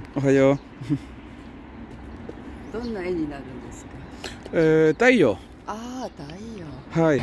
おはよう。どんな絵になるんですか？えー、太陽。ああ太陽はい。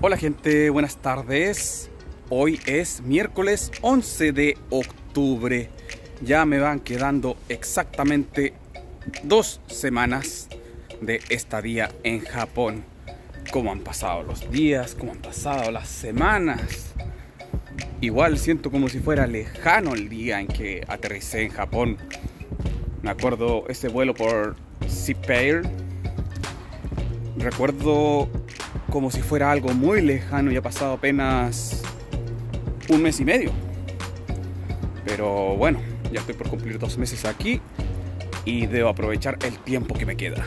Hola gente, buenas tardes. Hoy es miércoles 11 de octubre. Ya me van quedando exactamente dos semanas de estadía en Japón. ¿Cómo han pasado los días? ¿Cómo han pasado las semanas? Igual siento como si fuera lejano el día en que aterricé en Japón. Me acuerdo ese vuelo por Seapair. Recuerdo como si fuera algo muy lejano y ha pasado apenas un mes y medio. Pero bueno, ya estoy por cumplir dos meses aquí y debo aprovechar el tiempo que me queda.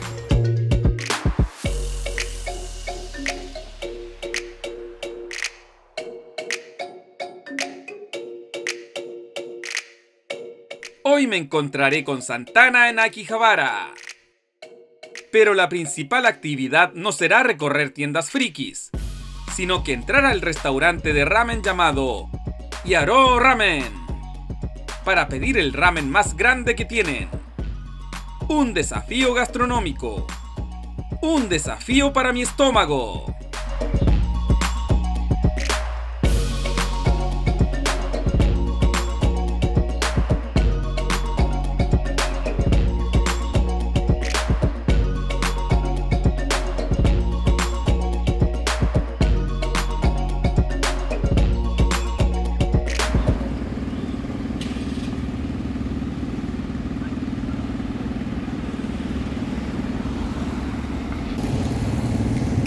Hoy me encontraré con Santana en Akihabara. Pero la principal actividad no será recorrer tiendas frikis, sino que entrar al restaurante de ramen llamado Yaro Ramen para pedir el ramen más grande que tienen. Un desafío gastronómico. Un desafío para mi estómago.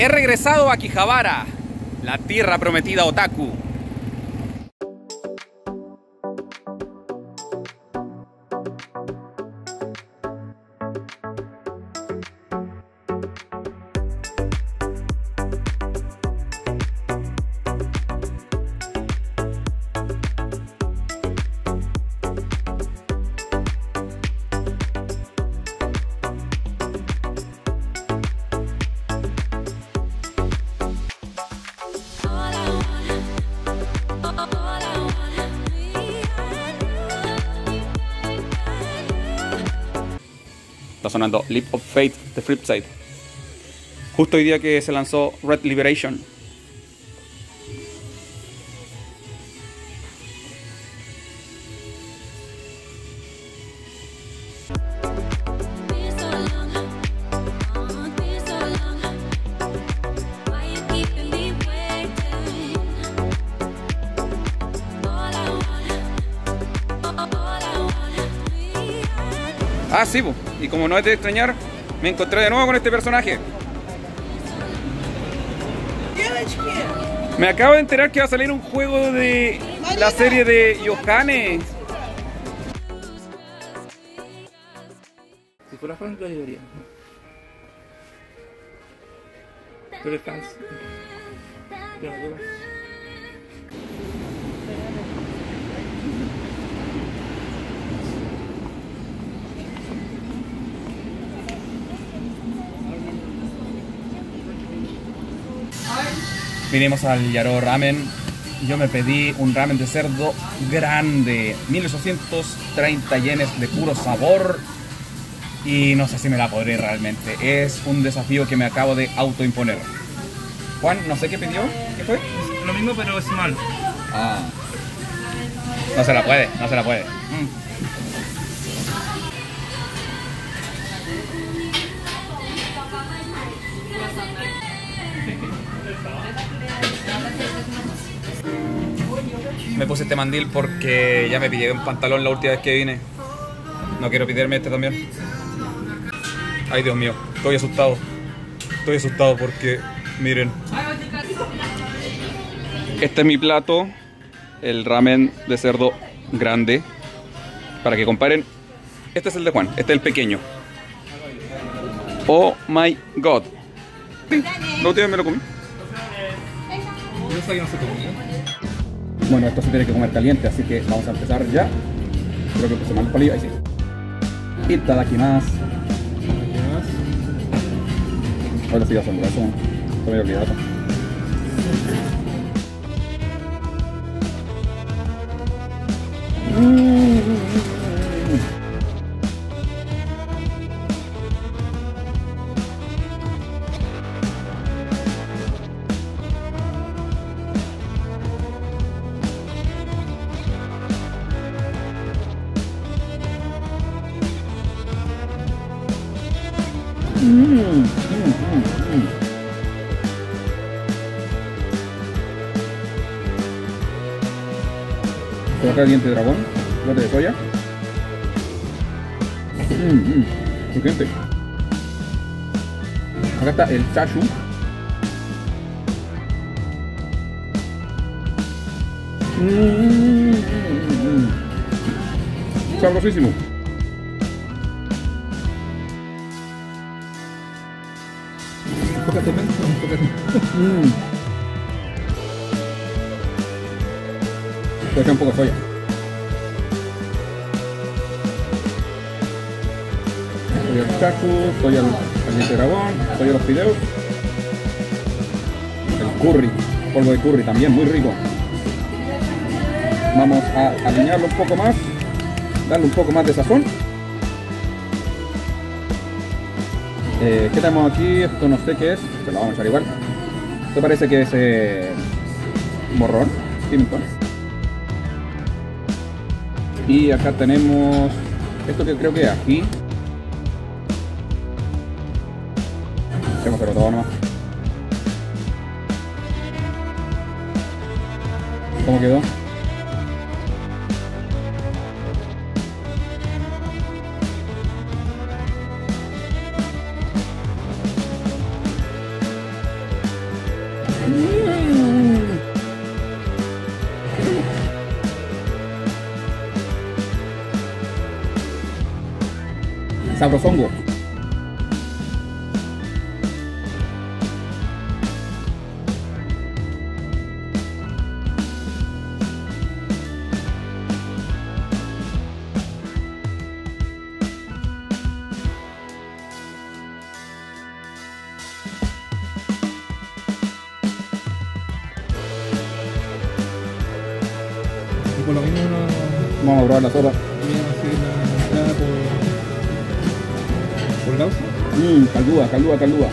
He regresado a Akihabara, la tierra prometida otaku. Sonando Leap of Fate de Flipside. Justo hoy día que se lanzó Red Liberation. Ah, sí, y como no es de extrañar, me encontré de nuevo con este personaje. Me acabo de enterar que va a salir un juego de la serie de Yohane. Si fuera fan, lo llevaría. Tú eres fans. Vinimos al Yaro Ramen. Yo me pedí un ramen de cerdo grande, 1830 yenes de puro sabor. Y no sé si me la podré realmente. Es un desafío que me acabo de autoimponer. Juan, no sé qué pidió. ¿Qué fue? Lo mismo, pero es mal. Ah. No se la puede, no se la puede. Me puse este mandil porque ya me pillé un pantalón la última vez que vine. No quiero pedirme este también. Ay, Dios mío, estoy asustado. Estoy asustado porque, miren. Este es mi plato, el ramen de cerdo grande para que comparen. Este es el de Juan, este es el pequeño. Oh my god. Sí, última vez me lo comí. Sabía no comía. Bueno, esto se tiene que comer caliente, así que vamos a empezar ya. Creo que puse mal palillo, ahí sí. Itadakimasu. ¿Qué más? Ahora sí ya son gruesos. Me había olvidado. Por acá diente de dragón, lote de soya. Mmm, crujiente. Acá está el chashu. Sabrosísimo. Enfócate, men, enfócate. Le eché un poco de soya. Soy el chacu, soy diente de dragón, soy los fideos. El curry, polvo de curry también, muy rico. Vamos a alinearlo un poco más, darle un poco más de sazón. Eh, ¿Qué tenemos aquí? Esto no sé qué es, se lo vamos a echar igual. Esto parece que es eh, morrón, pimentón. Y acá tenemos esto que creo que es ají. Echémoselo todo nomás. ¿Cómo quedó? Sabrosongo. Y caldúa, caldúa.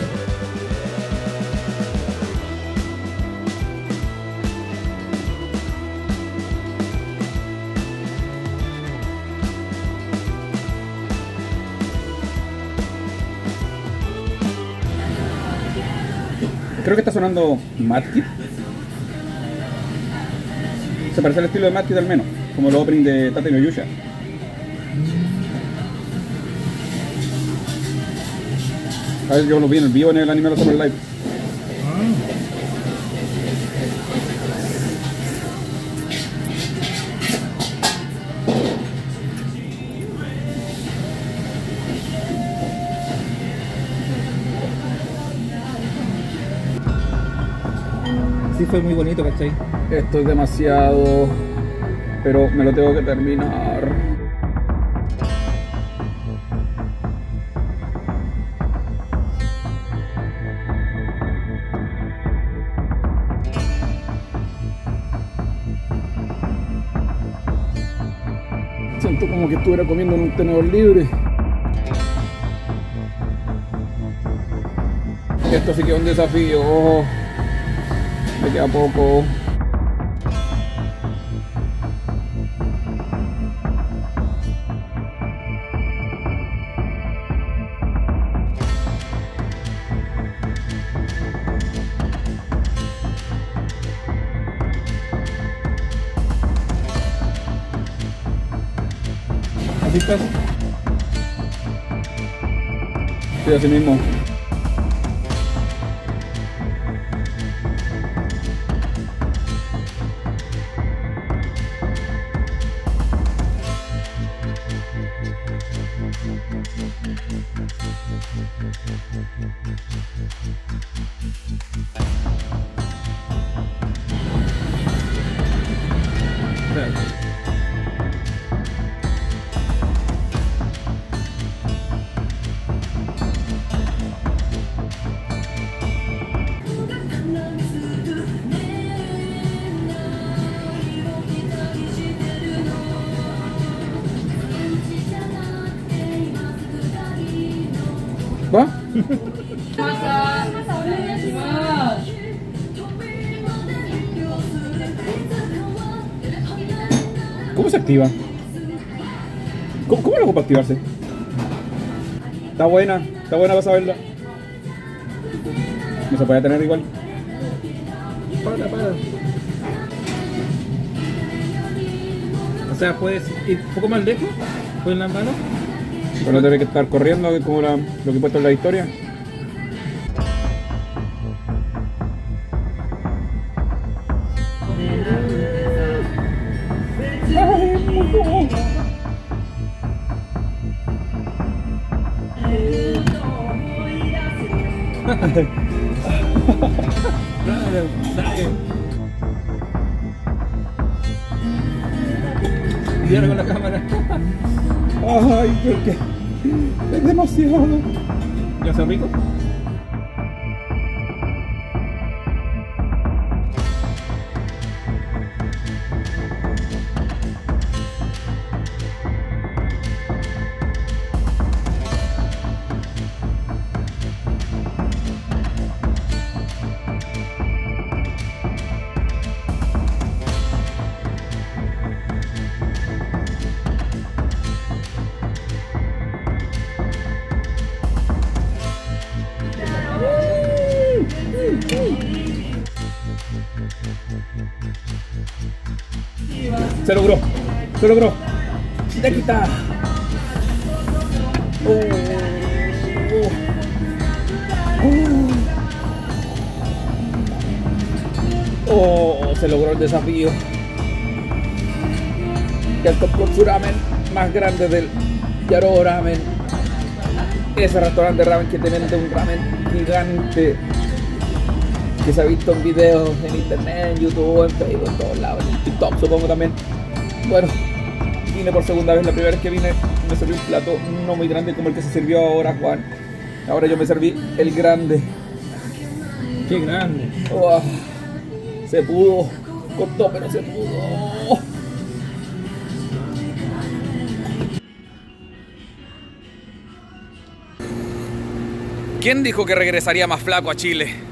Creo que está sonando Madkit. Se parece al estilo de Madkit al menos, como el opening de Tate no Yusha. A ver, yo lo vi en el vivo en el anime de Summer Live. Sí, fue muy bonito, ¿cachai? Esto es demasiado, pero me lo tengo que terminar. Que estuviera comiendo en un tenedor libre. Esto sí que es un desafío. Me queda poco. Estás. Sí, así mismo. ¿Cómo se activa? ¿Cómo, cómo lo hago para activarse? Está buena, está buena para saberla. No se puede tener igual. Para, para. O sea, puedes ir un poco más lejos con las manos. Pero no tiene que estar corriendo como la- lo que he puesto en la historia. Dale. Cuidado con la cámara. Ay, porque es demasiado. ¿Ya son rico? Se logró, se logró. Quita. Oh. Oh. Oh, se logró el desafío. El Tonkotsu Ramen más grande del Yaro Ramen. Ese restaurante de ramen que te vende un ramen gigante que se ha visto en videos en internet, en YouTube, en Facebook, en todos lados, en TikTok supongo también. Bueno, vine por segunda vez, la primera vez que vine me serví un plato no muy grande como el que se sirvió ahora Juan. Ahora yo me serví el grande. Qué grande. Se pudo, costó pero se pudo. ¿Quién dijo que regresaría más flaco a Chile?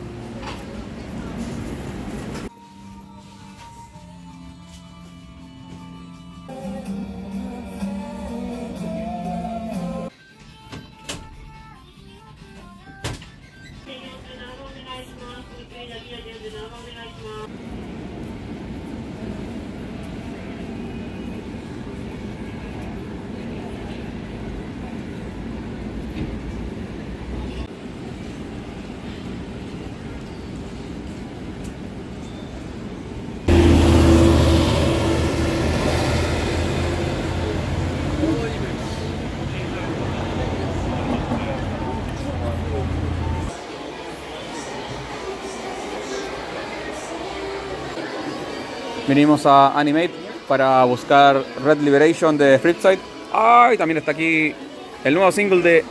Venimos a Animate para buscar Red Liberation de Flipside. Ah, y también está aquí el nuevo single de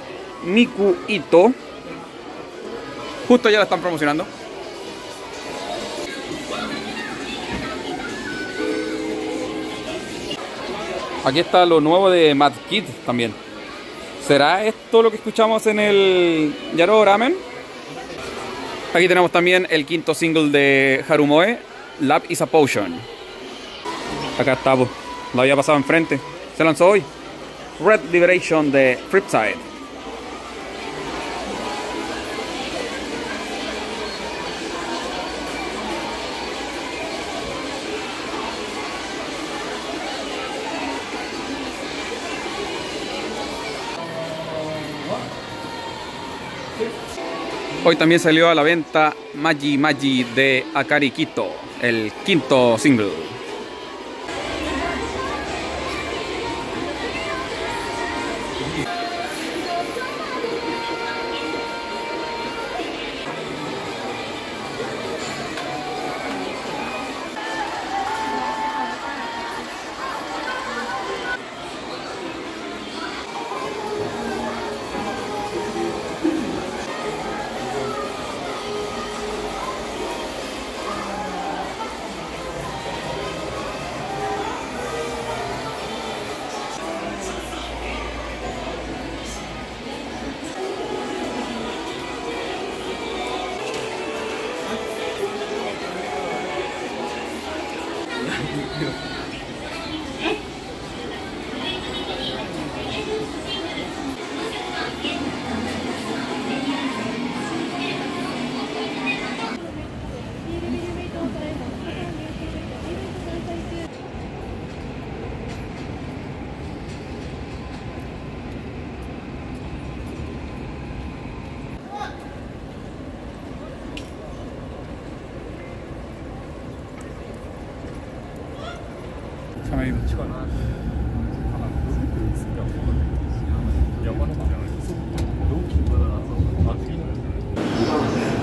Miku Ito. Justo ya la están promocionando. Aquí está lo nuevo de Mad Kid también. ¿Será esto lo que escuchamos en el Yaro Ramen? Aquí tenemos también el quinto single de Harumoe, Love is a Potion. Acá está, lo había pasado enfrente. Se lanzó hoy. Red Liberation de Flipside. Hoy también salió a la venta Magi Magi de Akari Kito, el quinto single.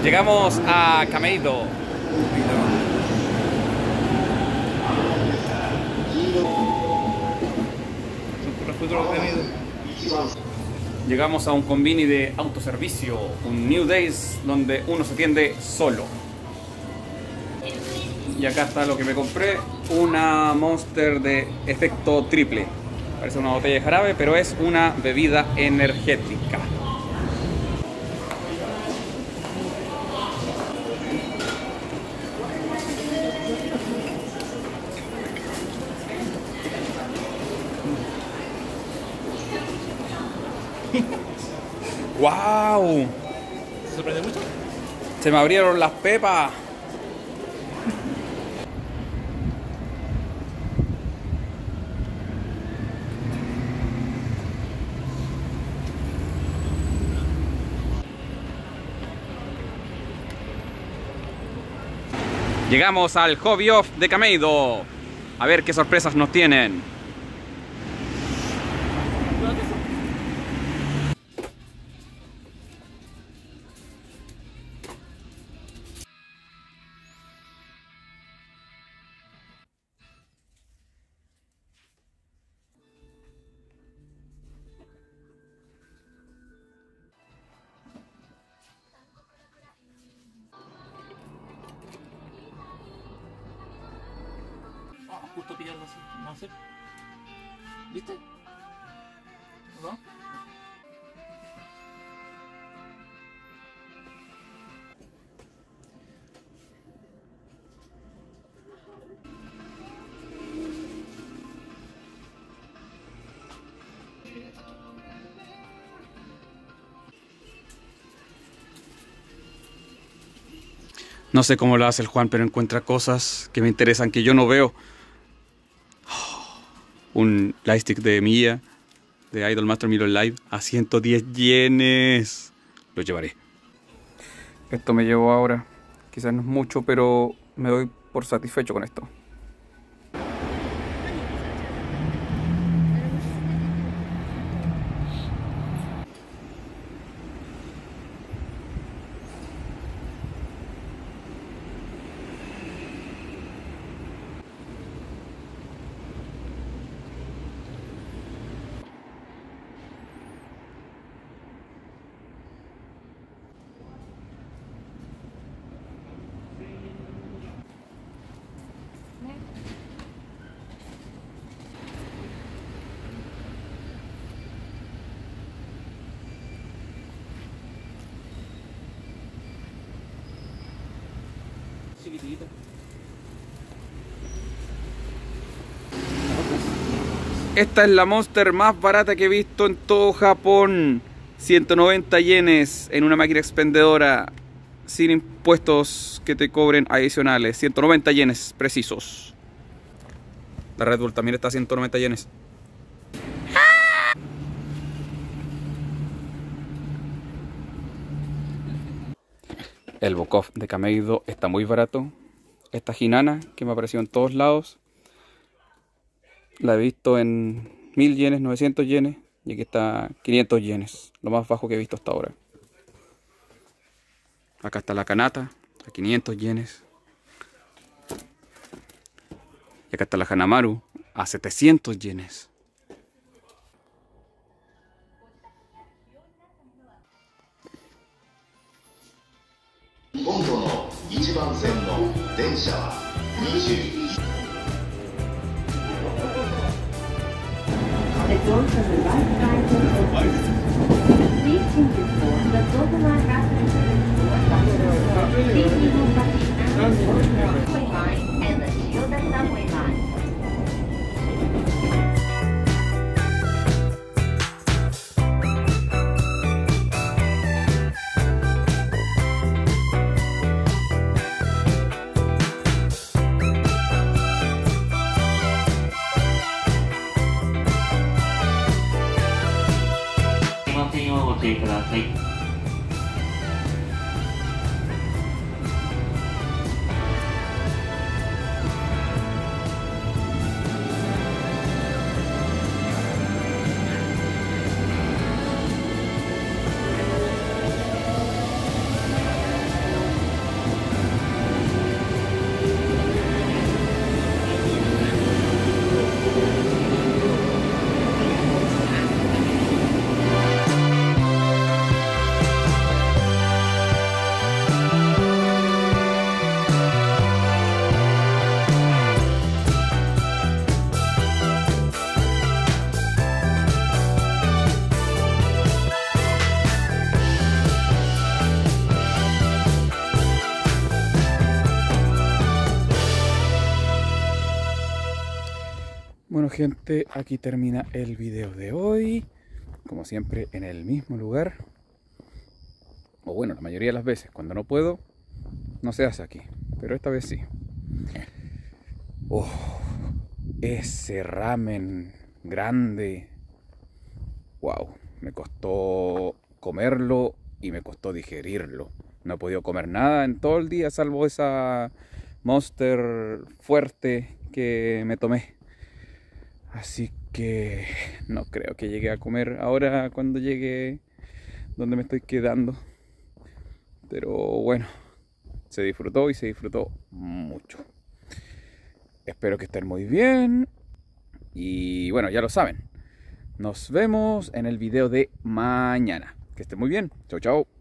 Llegamos a Cameido. Llegamos a un convini de autoservicio, un New Days donde uno se atiende solo. Y acá está lo que me compré, una Monster de efecto triple. Parece una botella de jarabe, pero es una bebida energética. ¡Wow! ¿Se sorprende mucho? Se me abrieron las pepas. Llegamos al Hobby Off de Cameido. A ver qué sorpresas nos tienen. No sé cómo lo hace el Juan, pero encuentra cosas que me interesan que yo no veo. Un lightstick de Mia, de Idol Master Mirror Live, a 110 yenes. Lo llevaré. Esto me llevo ahora. Quizás no es mucho, pero me doy por satisfecho con esto. Esta es la Monster más barata que he visto en todo Japón. 190 yenes en una máquina expendedora sin impuestos que te cobren adicionales. 190 yenes precisos. La Red Bull también está a 190 yenes. El Bokov de Kameido está muy barato. Esta Hinana, que me apareció en todos lados, la he visto en 1000 yenes, 900 yenes, y aquí está 500 yenes, lo más bajo que he visto hasta ahora. Acá está la Kanata, a 500 yenes. Y acá está la Hanamaru, a 700 yenes. 今度の一番線の電車は20 gente, aquí termina el video de hoy. Como siempre, en el mismo lugar. O bueno, la mayoría de las veces, cuando no puedo, no se hace aquí. Pero esta vez sí. Oh, ese ramen grande. Wow, me costó comerlo y me costó digerirlo. No he podido comer nada en todo el día, salvo esa monster fuerte que me tomé. Así que no creo que llegue a comer ahora cuando llegue donde me estoy quedando. Pero bueno, se disfrutó y se disfrutó mucho. Espero que estén muy bien. Y bueno, ya lo saben. Nos vemos en el video de mañana. Que estén muy bien. Chau, chau.